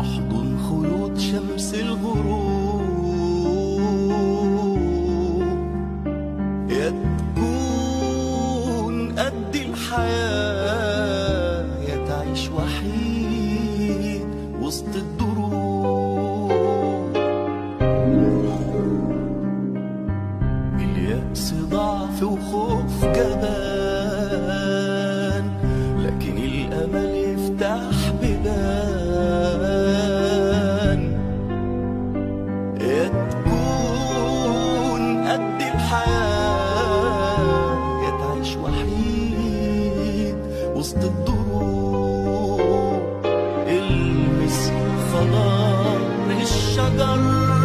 أحضن خيوط شمس الغروب. يا تكون قد الحياة يا تعيش وحيد وسط الدروب. اليأس ضعف وخوف جبال وسط الضروب المس خضار الشجر